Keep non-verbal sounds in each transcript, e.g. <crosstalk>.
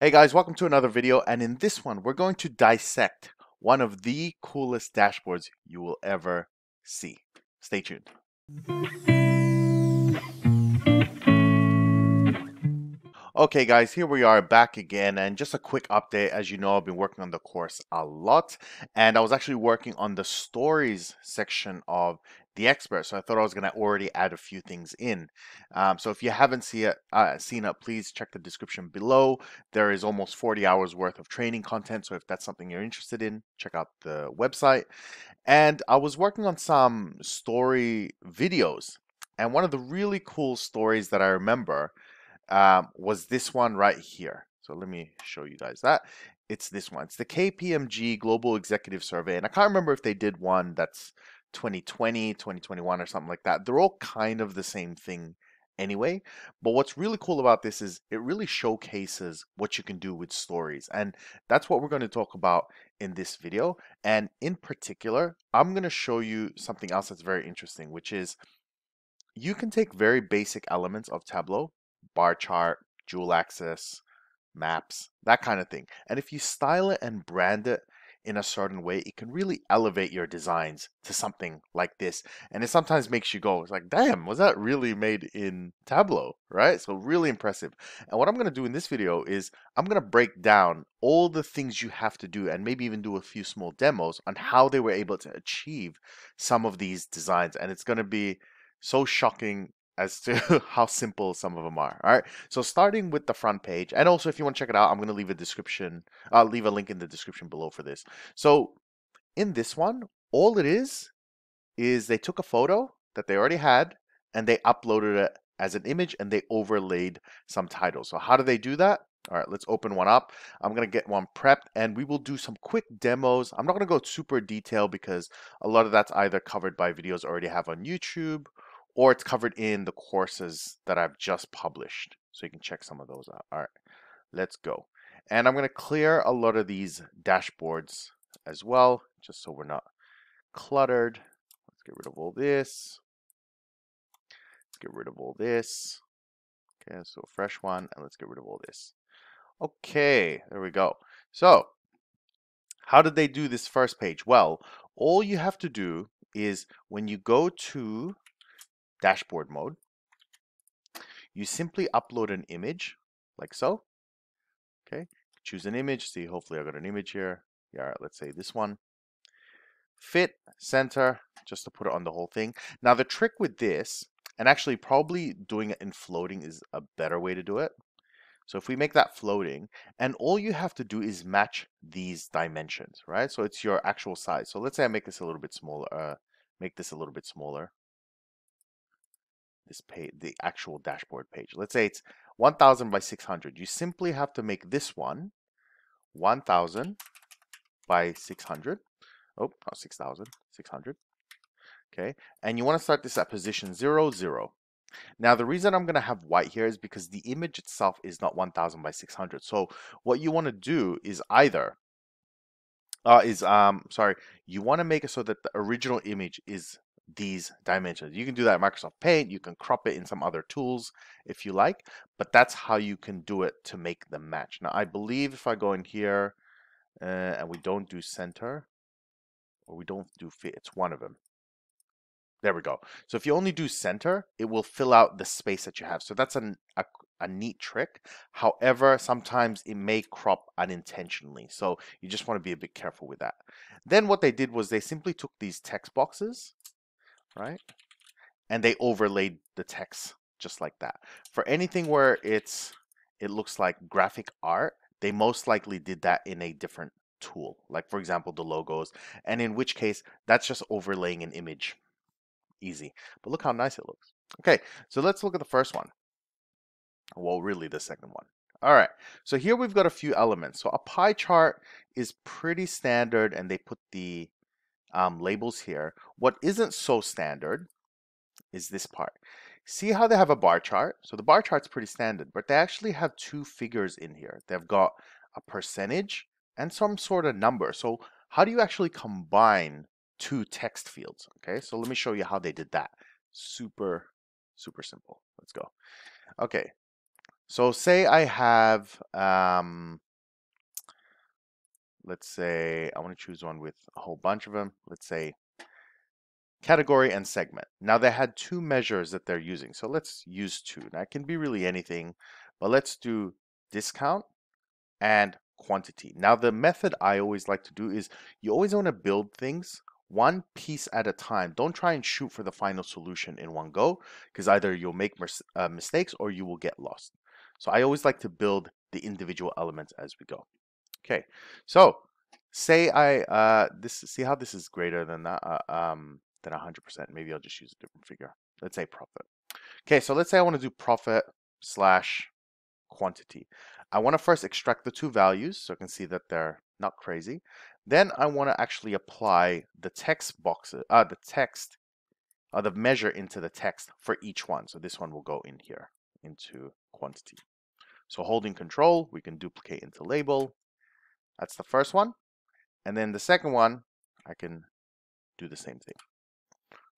Hey guys, welcome to another video and in this one we're going to dissect one of the coolest dashboards you will ever see. Stay tuned. Okay guys, here we are back again and just a quick update. As you know, I've been working on the course a lot and I was actually working on the stories section of the expert. So I thought I was going to already add a few things in. Um, so if you haven't see it, uh, seen it, please check the description below. There is almost 40 hours worth of training content. So if that's something you're interested in, check out the website. And I was working on some story videos. And one of the really cool stories that I remember um, was this one right here. So let me show you guys that. It's this one. It's the KPMG Global Executive Survey. And I can't remember if they did one that's 2020, 2021 or something like that. They're all kind of the same thing anyway. But what's really cool about this is it really showcases what you can do with stories. And that's what we're going to talk about in this video. And in particular, I'm going to show you something else that's very interesting, which is you can take very basic elements of Tableau bar chart, dual axis, maps, that kind of thing. And if you style it and brand it in a certain way, it can really elevate your designs to something like this. And it sometimes makes you go, it's like, damn, was that really made in Tableau, right? So really impressive. And what I'm going to do in this video is I'm going to break down all the things you have to do and maybe even do a few small demos on how they were able to achieve some of these designs. And it's going to be so shocking as to <laughs> how simple some of them are. All right. So starting with the front page, and also if you want to check it out, I'm going to leave a description. I'll leave a link in the description below for this. So in this one, all it is is they took a photo that they already had and they uploaded it as an image and they overlaid some titles. So how do they do that? All right, let's open one up. I'm going to get one prepped and we will do some quick demos. I'm not going to go super detailed because a lot of that's either covered by videos I already have on YouTube or it's covered in the courses that I've just published. So you can check some of those out. All right, let's go. And I'm going to clear a lot of these dashboards as well, just so we're not cluttered. Let's get rid of all this. Let's get rid of all this. Okay, so fresh one, and let's get rid of all this. Okay, there we go. So, how did they do this first page? Well, all you have to do is when you go to dashboard mode, you simply upload an image like so. Okay, choose an image. See, hopefully I got an image here. Yeah, let's say this one. Fit, center, just to put it on the whole thing. Now the trick with this, and actually probably doing it in floating is a better way to do it. So if we make that floating, and all you have to do is match these dimensions, right? So it's your actual size. So let's say I make this a little bit smaller, uh, make this a little bit smaller this page, the actual dashboard page. Let's say it's 1000 by 600. You simply have to make this one 1000 by 600. Oh, not 6000, 600. Okay, and you want to start this at position 0, 0. Now, the reason I'm going to have white here is because the image itself is not 1000 by 600. So what you want to do is either, uh, is, um, sorry, you want to make it so that the original image is these dimensions. You can do that in Microsoft Paint. You can crop it in some other tools if you like, but that's how you can do it to make them match. Now, I believe if I go in here uh, and we don't do center, or we don't do fit, it's one of them. There we go. So if you only do center, it will fill out the space that you have. So that's an, a, a neat trick. However, sometimes it may crop unintentionally. So you just want to be a bit careful with that. Then what they did was they simply took these text boxes right? And they overlaid the text just like that. For anything where it's it looks like graphic art, they most likely did that in a different tool. Like for example, the logos, and in which case that's just overlaying an image. Easy. But look how nice it looks. Okay, so let's look at the first one. Well, really the second one. All right, so here we've got a few elements. So a pie chart is pretty standard and they put the um, labels here. What isn't so standard is this part. See how they have a bar chart? So the bar chart's pretty standard, but they actually have two figures in here. They've got a percentage and some sort of number. So how do you actually combine two text fields? Okay, so let me show you how they did that. Super, super simple. Let's go. Okay, So say I have, um, let's say I want to choose one with a whole bunch of them. Let's say category and segment. Now they had two measures that they're using. So let's use two. Now it can be really anything, but let's do discount and quantity. Now the method I always like to do is you always want to build things one piece at a time. Don't try and shoot for the final solution in one go because either you'll make uh, mistakes or you will get lost. So I always like to build the individual elements as we go. Okay, so say I uh, this see how this is greater than that uh, um, than 100%. Maybe I'll just use a different figure. Let's say profit. Okay, so let's say I want to do profit slash quantity. I want to first extract the two values so I can see that they're not crazy. Then I want to actually apply the text boxes, uh, the text, uh, the measure into the text for each one. So this one will go in here into quantity. So holding control, we can duplicate into label. That's the first one. And then the second one, I can do the same thing.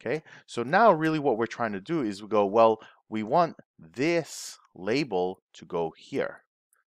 Okay, so now really what we're trying to do is we go, well, we want this label to go here.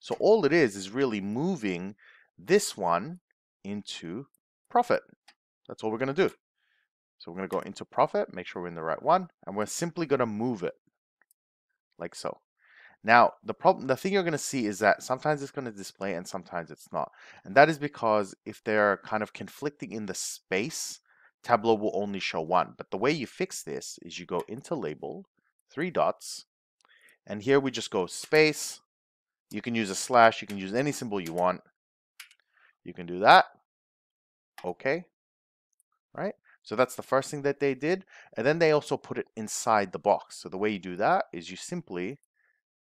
So all it is is really moving this one into profit. That's all we're going to do. So we're going to go into profit, make sure we're in the right one, and we're simply going to move it like so. Now, the problem, the thing you're going to see is that sometimes it's going to display and sometimes it's not. And that is because if they're kind of conflicting in the space, Tableau will only show one. But the way you fix this is you go into label, three dots, and here we just go space. You can use a slash, you can use any symbol you want. You can do that. Okay. Right? So that's the first thing that they did. And then they also put it inside the box. So the way you do that is you simply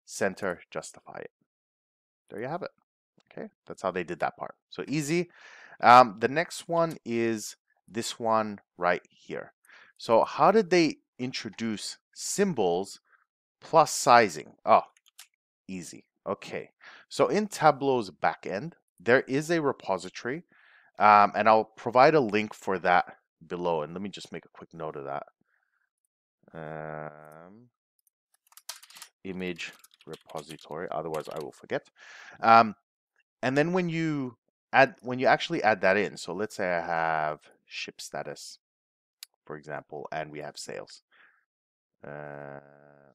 center justify it. There you have it. Okay, that's how they did that part. So easy. Um, the next one is this one right here. So how did they introduce symbols plus sizing? Oh, easy. Okay, so in Tableau's backend, there is a repository, um, and I'll provide a link for that below. And let me just make a quick note of that. Um, image repository, otherwise I will forget. Um, and then when you add, when you actually add that in, so let's say I have ship status, for example, and we have sales. Uh,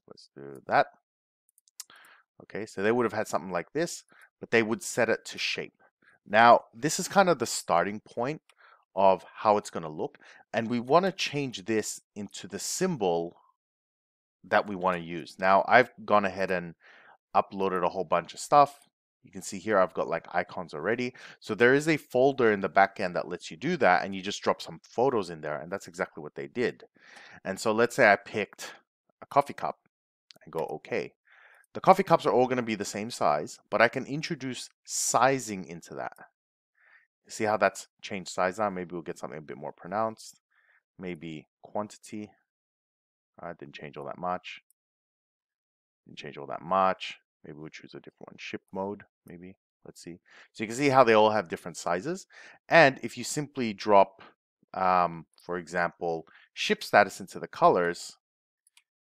let's do that. Okay, so they would have had something like this, but they would set it to shape. Now, this is kind of the starting point of how it's going to look. And we want to change this into the symbol that we want to use. Now, I've gone ahead and uploaded a whole bunch of stuff. You can see here I've got like icons already. So there is a folder in the backend that lets you do that and you just drop some photos in there and that's exactly what they did. And so let's say I picked a coffee cup and go okay. The coffee cups are all going to be the same size, but I can introduce sizing into that. See how that's changed size now? Maybe we'll get something a bit more pronounced. Maybe quantity. I didn't change all that much. Didn't change all that much. Maybe we'll choose a different one. Ship mode, maybe. Let's see. So you can see how they all have different sizes. And if you simply drop, um, for example, ship status into the colors,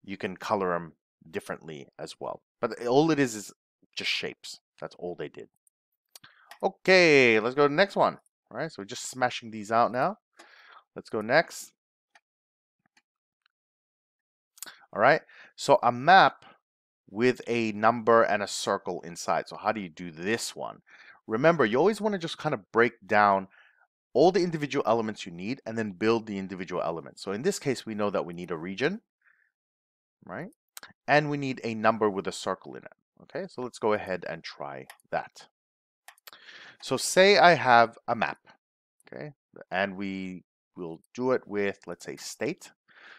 you can color them differently as well. But all it is is just shapes. That's all they did. Okay, let's go to the next one. All right, so we're just smashing these out now. Let's go next. All right, so a map with a number and a circle inside. So how do you do this one? Remember, you always want to just kind of break down all the individual elements you need and then build the individual elements. So in this case, we know that we need a region, right? And we need a number with a circle in it. Okay, so let's go ahead and try that. So say I have a map, okay, and we will do it with, let's say, state.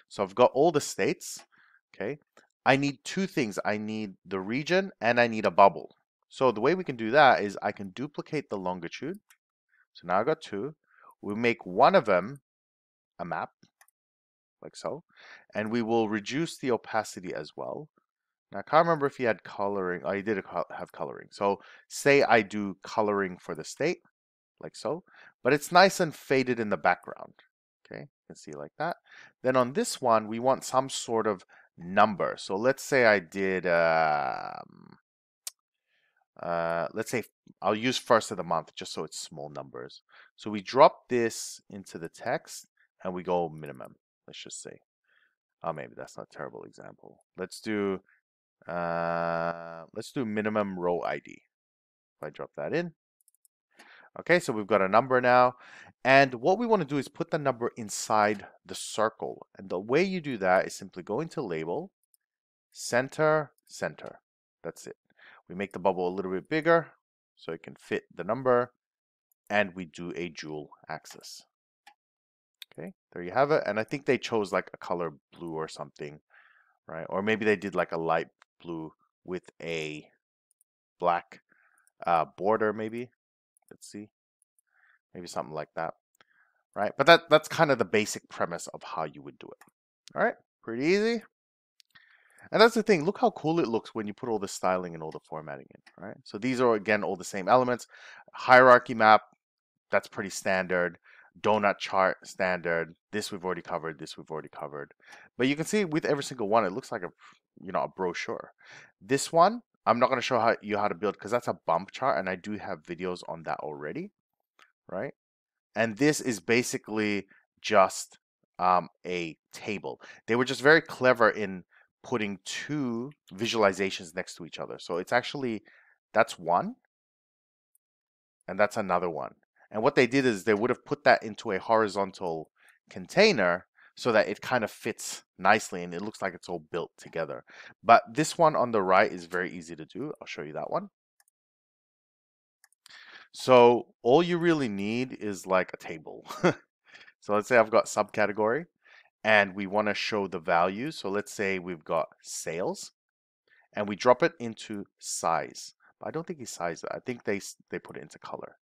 So I've got all the states, okay. I need two things. I need the region and I need a bubble. So the way we can do that is I can duplicate the longitude. So now I've got two. We make one of them a map, like so, and we will reduce the opacity as well. Now, I can't remember if he had coloring. Oh, he did have coloring. So say I do coloring for the state, like so, but it's nice and faded in the background. Okay, you can see like that. Then on this one, we want some sort of number. So let's say I did um, uh, let's say I'll use first of the month just so it's small numbers. So we drop this into the text and we go minimum, let's just say. Oh, maybe that's not a terrible example. Let's do, uh, let's do minimum row ID. If I drop that in. Okay, so we've got a number now. And what we want to do is put the number inside the circle. And the way you do that is simply go into label, center, center. That's it. We make the bubble a little bit bigger so it can fit the number. And we do a dual axis. Okay, there you have it. And I think they chose like a color blue or something, right? Or maybe they did like a light blue with a black uh, border maybe. Let's see. Maybe something like that, right? But that that's kind of the basic premise of how you would do it. All right, pretty easy. And that's the thing. Look how cool it looks when you put all the styling and all the formatting in, right? So these are, again, all the same elements. Hierarchy map, that's pretty standard donut chart standard. This we've already covered. This we've already covered. But you can see with every single one, it looks like a you know a brochure. This one, I'm not going to show how, you how to build because that's a bump chart, and I do have videos on that already, right? And this is basically just um, a table. They were just very clever in putting two visualizations next to each other. So it's actually that's one, and that's another one. And what they did is they would have put that into a horizontal container so that it kind of fits nicely and it looks like it's all built together. But this one on the right is very easy to do. I'll show you that one. So all you really need is like a table. <laughs> so let's say I've got subcategory and we want to show the value. So let's say we've got sales and we drop it into size. But I don't think he sized it. I think they, they put it into color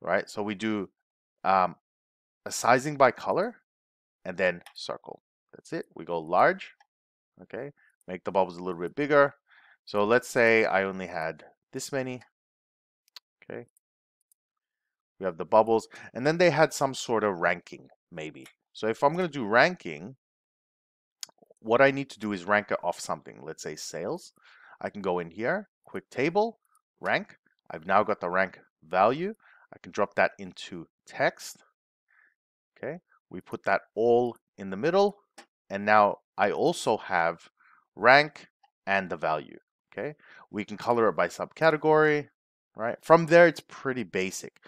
right? So we do um, a sizing by color and then circle. That's it. We go large, okay? Make the bubbles a little bit bigger. So let's say I only had this many, okay? We have the bubbles, and then they had some sort of ranking, maybe. So if I'm going to do ranking, what I need to do is rank it off something. Let's say sales. I can go in here, quick table, rank. I've now got the rank value. I can drop that into text. Okay, we put that all in the middle. And now I also have rank and the value. Okay, we can color it by subcategory, right? From there, it's pretty basic.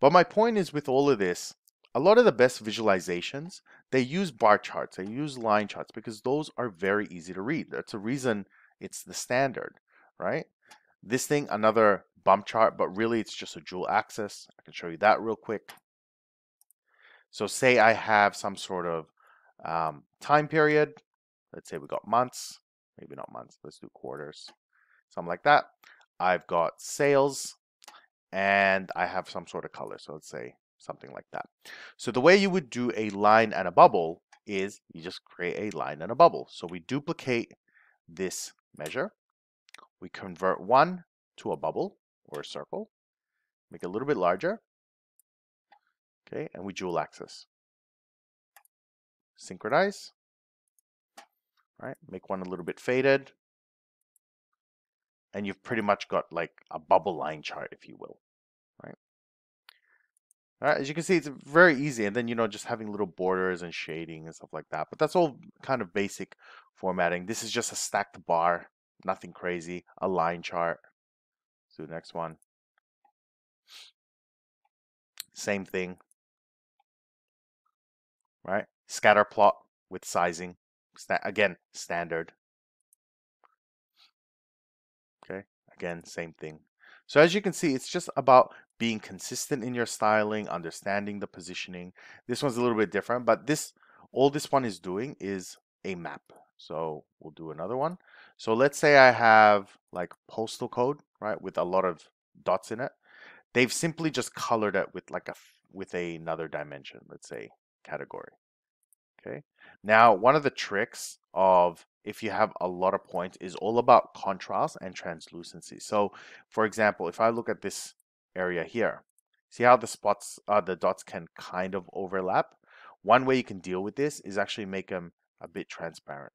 But my point is with all of this, a lot of the best visualizations, they use bar charts, they use line charts because those are very easy to read. That's a reason it's the standard, right? This thing, another bump chart, but really it's just a dual axis. I can show you that real quick. So say I have some sort of um, time period. Let's say we got months, maybe not months, let's do quarters, something like that. I've got sales and I have some sort of color. So let's say something like that. So the way you would do a line and a bubble is you just create a line and a bubble. So we duplicate this measure we convert one to a bubble or a circle, make it a little bit larger, okay, and we dual axis. Synchronize, right, make one a little bit faded, and you've pretty much got like a bubble line chart, if you will, right? All right, as you can see, it's very easy. And then, you know, just having little borders and shading and stuff like that. But that's all kind of basic formatting. This is just a stacked bar nothing crazy, a line chart. Let's do the next one. Same thing, right? Scatter plot with sizing. Sta again, standard. Okay, again, same thing. So as you can see, it's just about being consistent in your styling, understanding the positioning. This one's a little bit different, but this all this one is doing is a map. So we'll do another one. So let's say I have like postal code, right, with a lot of dots in it. They've simply just colored it with like a with another dimension, let's say category. Okay. Now, one of the tricks of if you have a lot of points is all about contrast and translucency. So, for example, if I look at this area here, see how the spots, uh, the dots can kind of overlap? One way you can deal with this is actually make them a bit transparent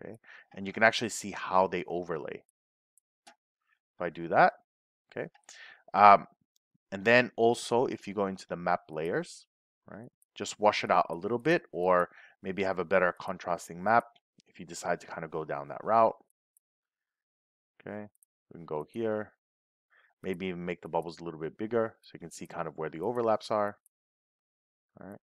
okay? And you can actually see how they overlay. If I do that, okay? Um, and then also, if you go into the map layers, right, just wash it out a little bit or maybe have a better contrasting map if you decide to kind of go down that route. Okay, we can go here. Maybe even make the bubbles a little bit bigger so you can see kind of where the overlaps are. All right.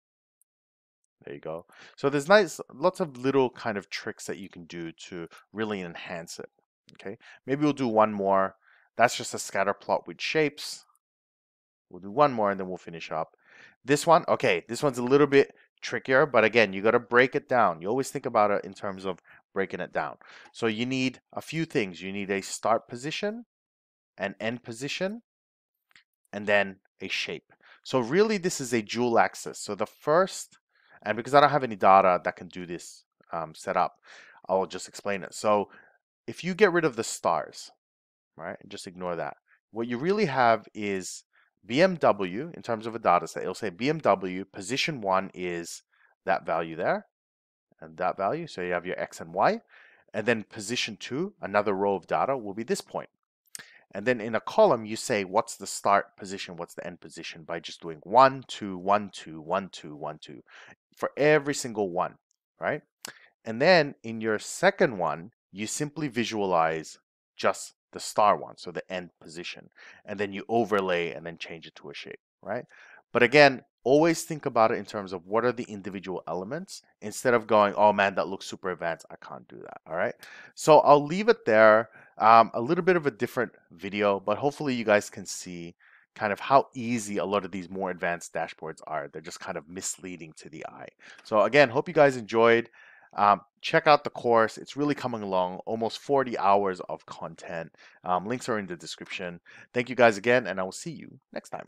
There you go. So there's nice, lots of little kind of tricks that you can do to really enhance it. Okay, maybe we'll do one more. That's just a scatter plot with shapes. We'll do one more and then we'll finish up. This one, okay, this one's a little bit trickier, but again, you got to break it down. You always think about it in terms of breaking it down. So you need a few things. You need a start position, an end position, and then a shape. So really this is a dual axis. So the first, and because I don't have any data that can do this um, setup, I'll just explain it. So if you get rid of the stars, right, just ignore that, what you really have is BMW in terms of a data set. It'll say BMW position one is that value there and that value. So you have your X and Y. And then position two, another row of data will be this point. And then in a column, you say what's the start position, what's the end position by just doing one, two, one, two, one, two, one, two for every single one, right? And then in your second one, you simply visualize just the star one, so the end position, and then you overlay and then change it to a shape, right? But again, always think about it in terms of what are the individual elements instead of going, oh man, that looks super advanced. I can't do that. All right. So I'll leave it there. Um, a little bit of a different video, but hopefully you guys can see kind of how easy a lot of these more advanced dashboards are. They're just kind of misleading to the eye. So again, hope you guys enjoyed. Um, check out the course. It's really coming along, almost 40 hours of content. Um, links are in the description. Thank you guys again, and I will see you next time.